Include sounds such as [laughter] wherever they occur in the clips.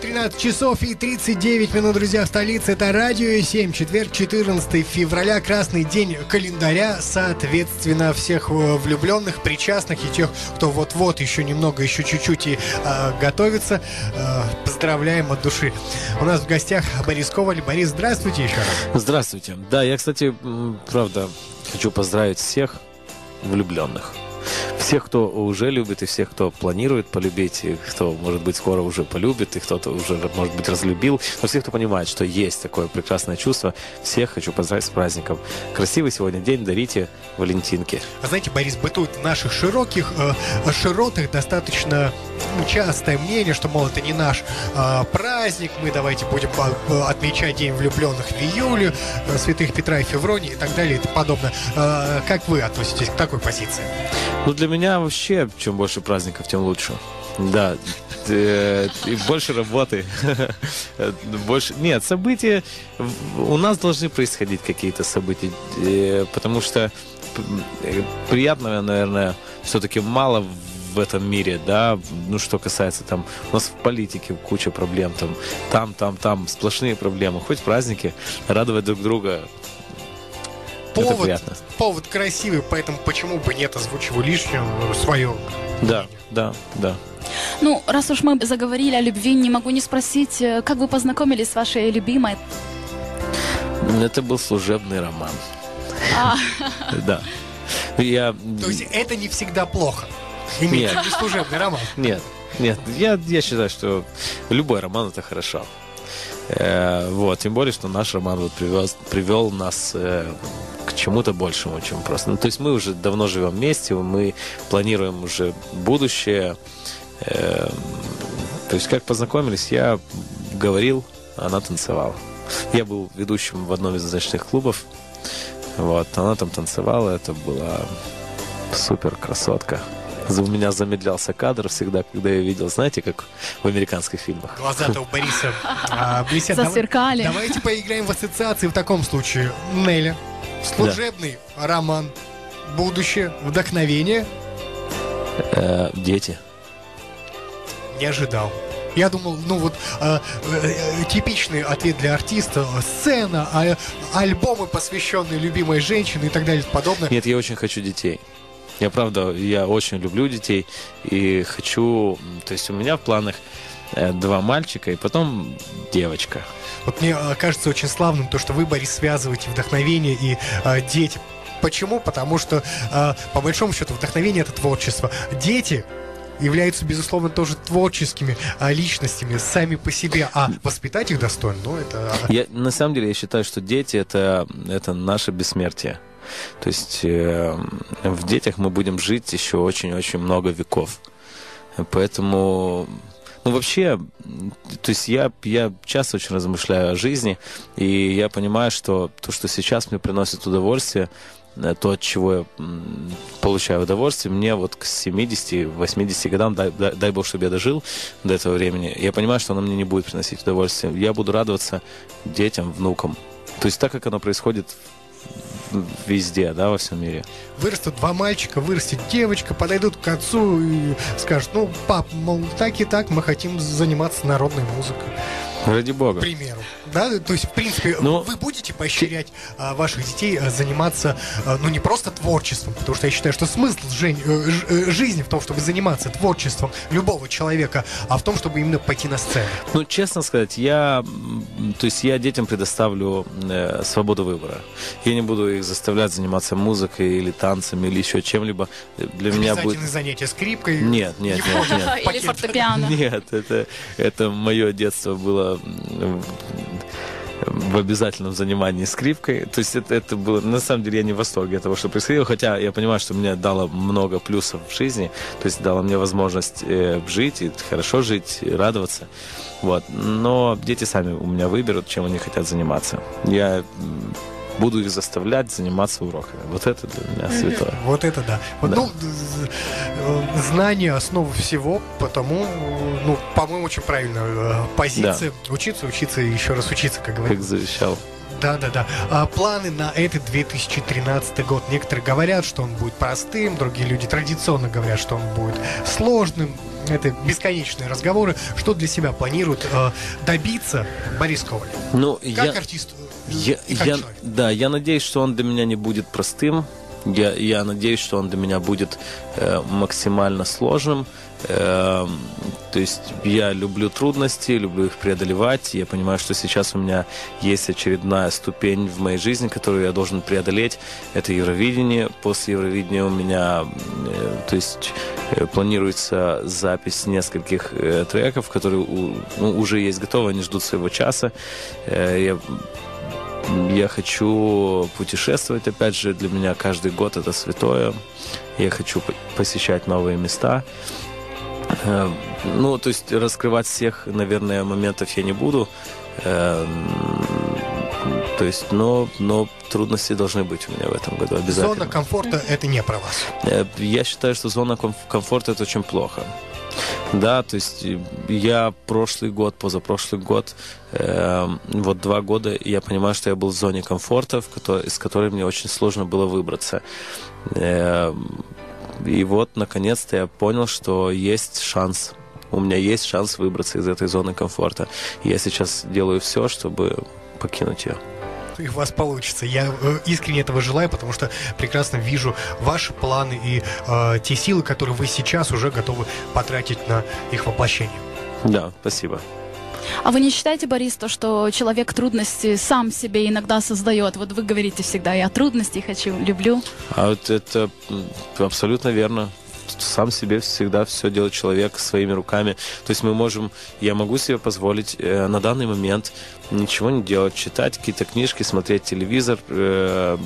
13 часов и 39 минут, друзья, в столице. Это Радио 7, четверг, 14 февраля, красный день календаря. Соответственно, всех э, влюбленных, причастных и тех, кто вот-вот еще немного, еще чуть-чуть и э, готовится, э, поздравляем от души. У нас в гостях Борис Коваль. Борис, здравствуйте еще раз. Здравствуйте. Да, я, кстати, правда, хочу поздравить всех влюбленных всех, кто уже любит, и всех, кто планирует полюбить, и кто, может быть, скоро уже полюбит, и кто-то уже, может быть, разлюбил. Но всех, кто понимает, что есть такое прекрасное чувство, всех хочу поздравить с праздником. Красивый сегодня день, дарите валентинки. А знаете, Борис, бытует в наших широких э, широтах достаточно ну, частое мнение, что, мол, это не наш э, праздник, мы давайте будем э, отмечать День влюбленных в июле, э, святых Петра и Февронии и так далее и тому подобное. Э, как вы относитесь к такой позиции? Ну, для меня вообще, чем больше праздников, тем лучше. Да, э, и больше работы. [laughs] больше... Нет, события... У нас должны происходить какие-то события, э, потому что э, приятного, наверное, все-таки мало в этом мире, да, ну, что касается там, у нас в политике куча проблем, там, там, там, там, сплошные проблемы, хоть праздники, радовать друг друга, повод, повод красивый, поэтому почему бы нет озвучиваю лишнего свое. Да, да, да. Ну, раз уж мы заговорили о любви, не могу не спросить, э, как вы познакомились с вашей любимой? Это был служебный роман. А. Да. Я... То есть это не всегда плохо? Иметь не служебный роман? Нет, нет. Я, я считаю, что любой роман это хорошо. Э, вот, тем более, что наш роман вот привез, привел нас э, к чему-то большему, чем просто. Ну, то есть мы уже давно живем вместе, мы планируем уже будущее. Э, то есть как познакомились, я говорил, она танцевала. Я был ведущим в одном из ночных клубов. Вот, она там танцевала, это была супер красотка у меня замедлялся кадр всегда, когда я видел, знаете, как в американских фильмах. Глаза-то у Бориса а, блестят. Засверкали. Давайте поиграем в ассоциации в таком случае. Неля, служебный да. роман, будущее, вдохновение. Э, дети. Не ожидал. Я думал, ну вот э, э, типичный ответ для артиста, сцена, а, альбомы, посвященные любимой женщине и так далее и подобное. Нет, я очень хочу детей. Я правда, я очень люблю детей и хочу, то есть у меня в планах э, два мальчика и потом девочка. Вот мне э, кажется очень славным то, что вы, Борис, связываете вдохновение и э, дети. Почему? Потому что, э, по большому счету, вдохновение это творчество. Дети являются, безусловно, тоже творческими а, личностями сами по себе, а воспитать их достойно, ну, это... Я, на самом деле, я считаю, что дети это, — это наше бессмертие. То есть э, в детях мы будем жить еще очень-очень много веков. Поэтому ну, вообще, то есть я, я часто очень размышляю о жизни, и я понимаю, что то, что сейчас мне приносит удовольствие, э, то, от чего я получаю удовольствие, мне вот к 70-80 годам, дай, дай, дай бог, чтобы я дожил до этого времени, я понимаю, что оно мне не будет приносить удовольствие. Я буду радоваться детям, внукам. То есть так, как оно происходит везде, да, во всем мире. Вырастут два мальчика, вырастет девочка, подойдут к отцу и скажут, ну, пап, мол, так и так мы хотим заниматься народной музыкой. Ради бога. К примеру. Да, то есть, в принципе, Но... Ну, вы будете поощрять а, ваших детей а, заниматься, а, ну, не просто творчеством, потому что я считаю, что смысл жень, э, ж, э, жизни в том, чтобы заниматься творчеством любого человека, а в том, чтобы именно пойти на сцену. Ну, честно сказать, я, то есть, я детям предоставлю э, свободу выбора. Я не буду их заставлять заниматься музыкой или танцами или еще чем-либо. Для меня будет... занятия скрипкой? Нет, нет, нет, нет. Или фортепиано? Нет, это, это мое детство было в обязательном занимании скрипкой. То есть это, это было... На самом деле я не в восторге от того, что происходило, хотя я понимаю, что мне дало много плюсов в жизни, то есть дало мне возможность э, жить, и хорошо жить, и радоваться. Вот. Но дети сами у меня выберут, чем они хотят заниматься. Я буду их заставлять заниматься уроками. Вот это для меня святое. Вот это да. Вот, да. Ну, знание основа всего, потому, ну, по-моему, очень правильная э, позиция. Да. Учиться, учиться и еще раз учиться, как говорится. Как завещал. Да, да, да. А планы на этот 2013 год. Некоторые говорят, что он будет простым, другие люди традиционно говорят, что он будет сложным. это бесконечные разговоры. Что для себя планирует э, добиться Борис Коваль? Ну, Как я, артист э, я, я- да, я надеюсь, что он для меня не будет простым. Я, я надеюсь, что он для меня будет э, максимально сложным. Эм, то есть я люблю трудности, люблю их преодолевать. Я понимаю, что сейчас у меня есть очередная ступень в моей жизни, которую я должен преодолеть. Это Евровидение. После Евровидения у меня, э, то есть э, планируется запись нескольких э, треков, которые у- ну, уже есть готовы, они ждут своего часа. Э, я я хочу путешествовать, опять же, для меня каждый год это святое. Я хочу по- посещать новые места. Э, Ну, то есть раскрывать всех, наверное, моментов я не буду. Э, То есть, но, но трудности должны быть у меня в этом году обязательно. Зона комфорта это не про вас. Э, Я считаю, что зона комф- комфорта это очень плохо. Да, то есть э, я прошлый год, позапрошлый год, э, вот два года, я понимаю, что я был в зоне комфорта, в которой, из которой мне очень сложно было выбраться. Э, и вот, наконец-то, я понял, что есть шанс. У меня есть шанс выбраться из этой зоны комфорта. Я сейчас делаю все, чтобы покинуть ее. И у вас получится. Я э, искренне этого желаю, потому что прекрасно вижу ваши планы и э, те силы, которые вы сейчас уже готовы потратить на их воплощение. Да, спасибо. А вы не считаете, Борис, то, что человек трудности сам себе иногда создает? Вот вы говорите всегда, я трудности хочу, люблю. А вот это абсолютно верно. Сам себе всегда все делает человек своими руками. То есть мы можем, я могу себе позволить э, на данный момент ничего не делать, читать какие-то книжки, смотреть телевизор э,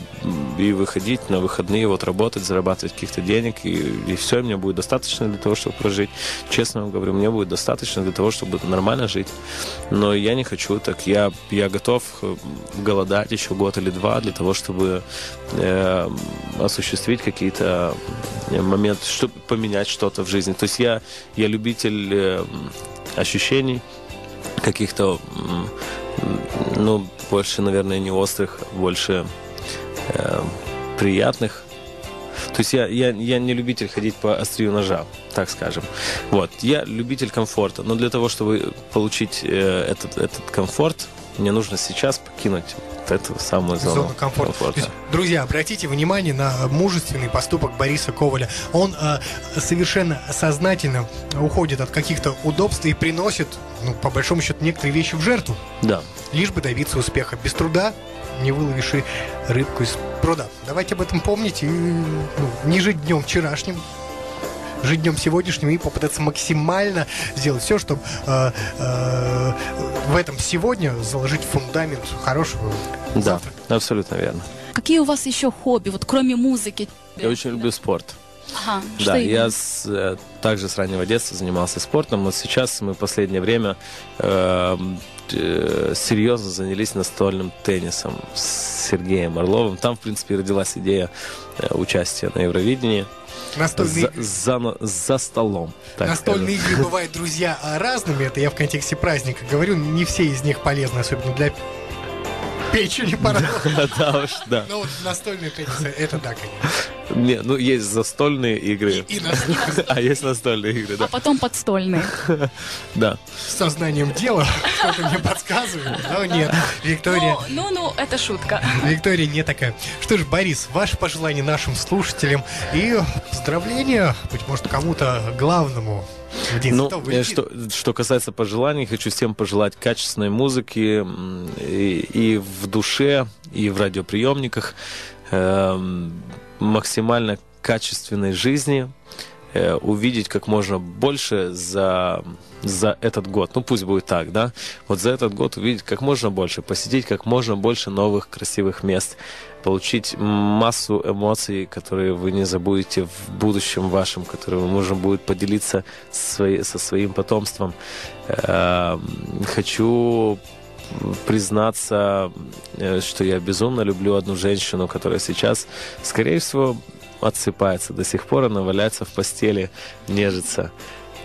и выходить на выходные, вот работать, зарабатывать каких-то денег, и, и все, мне будет достаточно для того, чтобы прожить. Честно вам говорю, мне будет достаточно для того, чтобы нормально жить. Но я не хочу так. Я, я готов э, голодать еще год или два для того, чтобы э, осуществить какие-то э, моменты, чтобы поменять что-то в жизни. То есть я, я любитель э, ощущений каких-то, ну, больше, наверное, не острых, больше э, приятных. То есть я, я, я не любитель ходить по острию ножа, так скажем. Вот. Я любитель комфорта, но для того, чтобы получить э, этот, этот комфорт, мне нужно сейчас покинуть вот эту самую зону, Зону комфорта. То есть, друзья, обратите внимание на мужественный поступок Бориса Коваля. Он э, совершенно сознательно уходит от каких-то удобств и приносит, ну, по большому счету, некоторые вещи в жертву, Да. лишь бы добиться успеха. Без труда не выловишь и рыбку из пруда. Давайте об этом помнить и ну, не жить днем вчерашним, жить днем сегодняшним и попытаться максимально сделать все, чтобы э, э, в этом сегодня заложить фундамент хорошего Да, завтра. абсолютно верно. Какие у вас еще хобби, вот кроме музыки? Я очень люблю спорт. Ага, Да, я с, э, также с раннего детства занимался спортом. Вот сейчас мы в последнее время э, э, серьезно занялись настольным теннисом с Сергеем Орловым. Там, в принципе, родилась идея э, участия на Евровидении Настольные, за, за, за столом. так настольные скажем. игры [laughs] бывают, друзья, разными. Это я в контексте праздника говорю. Не все из них полезны, особенно для печени порой. Да уж, да. Но вот настольные теннисы, это да, конечно. Не, ну, есть застольные игры, И настольные [laughs] а есть настольные игры, А да. потом подстольные. [laughs] Да. с сознанием дела, что-то мне подсказывает. Но нет, Виктория, Ну, ну, ну, это шутка. Виктория не такая. Что ж, Борис, ваши пожелания нашим слушателям и поздравления, быть может, кому-то главному Ну, э, что, что касается пожеланий, хочу всем пожелать качественной музыки и, и в душе, и в радиоприемниках, эм, максимально качественной жизни, э, увидеть как можно больше за, за этот год. Ну, пусть будет так, да? Вот за этот год увидеть как можно больше, посетить как можно больше новых красивых мест, получить массу эмоций, которые вы не забудете в будущем вашем, которые можно будет поделиться свои- со своим потомством. Эм, Хочу признаться, э, что я безумно люблю одну женщину, которая сейчас, скорее всего, отсыпается до сих пор, она валяется в постели, нежится.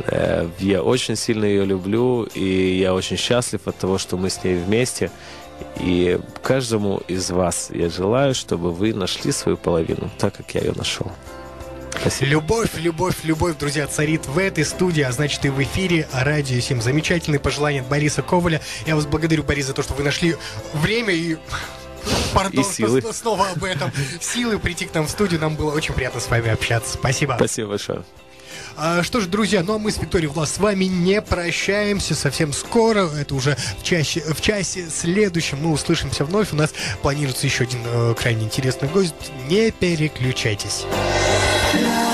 Э, Я очень сильно ее люблю, и я очень счастлив от того, что мы с ней вместе. И каждому из вас я желаю, чтобы вы нашли свою половину, так как я ее нашел. Спасибо. Любовь, любовь, любовь, друзья, царит в этой студии, а значит и в эфире Радио 7. Замечательные пожелания от Бориса Коваля. Я вас благодарю, Борис, за то, что вы нашли время и [laughs] Пардон, И силы. что снова об этом. Силы прийти к нам в студию. Нам было очень приятно с вами общаться. Спасибо. Спасибо большое. А, что ж, друзья, ну а мы с Викторией Влас с вами не прощаемся совсем скоро. Это уже в часе, в часе следующем мы услышимся вновь. У нас планируется еще один э, крайне интересный гость. Не переключайтесь. Радио [laughs]